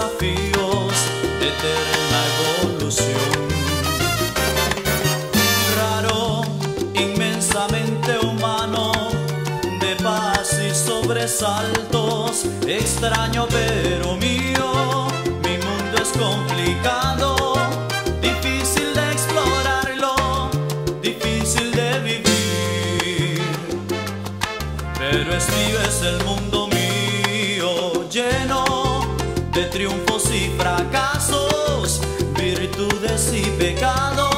desafíos de eterna evolución. Raro, inmensamente humano, de paz y sobresaltos, extraño pero mío, mi mundo es complicado. Difícil de explorarlo, difícil de vivir, pero es mío, es el mundo mío lleno triunfos y fracasos, virtudes y pecados,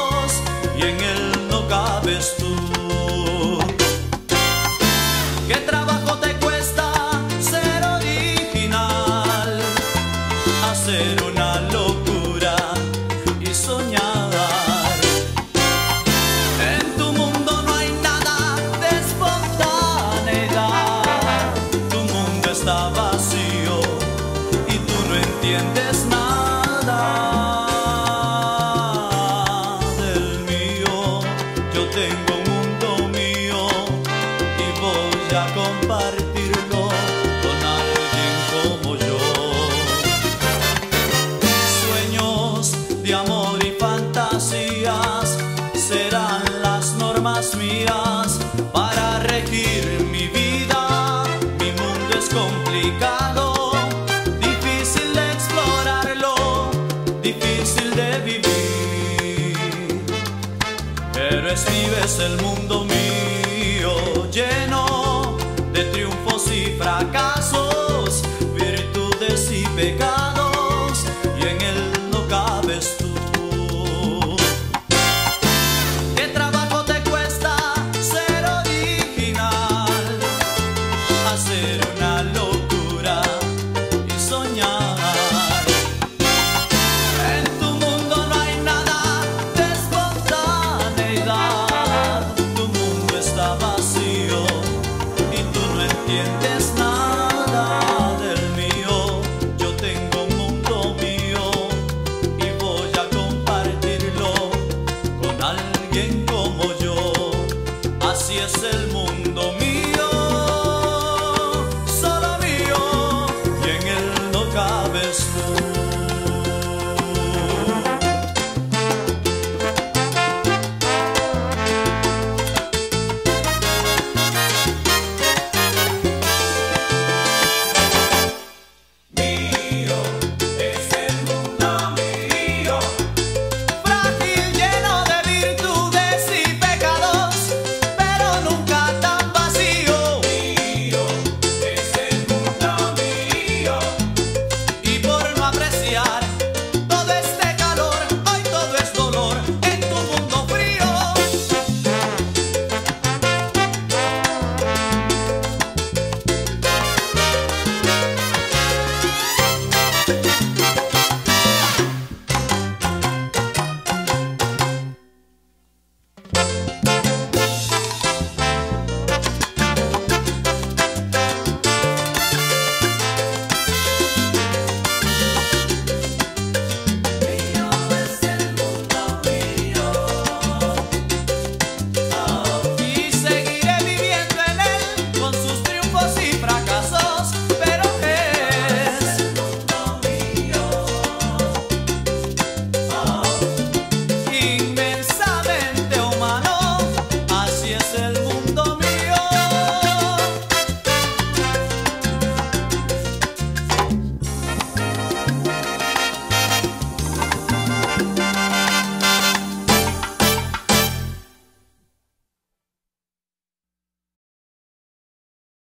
compartirlo con alguien como yo. Sueños de amor y fantasías serán las normas mías para regir mi vida. Mi mundo es complicado, difícil de explorarlo, difícil de vivir. Pero es mío, es el mundo mío, Hacer una locura y soñar. En tu mundo no hay nada de espontaneidad. Tu mundo está vacío y tú no entiendes nada del mío. Yo tengo un mundo mío y voy a compartirlo con alguien como yo. Así es el.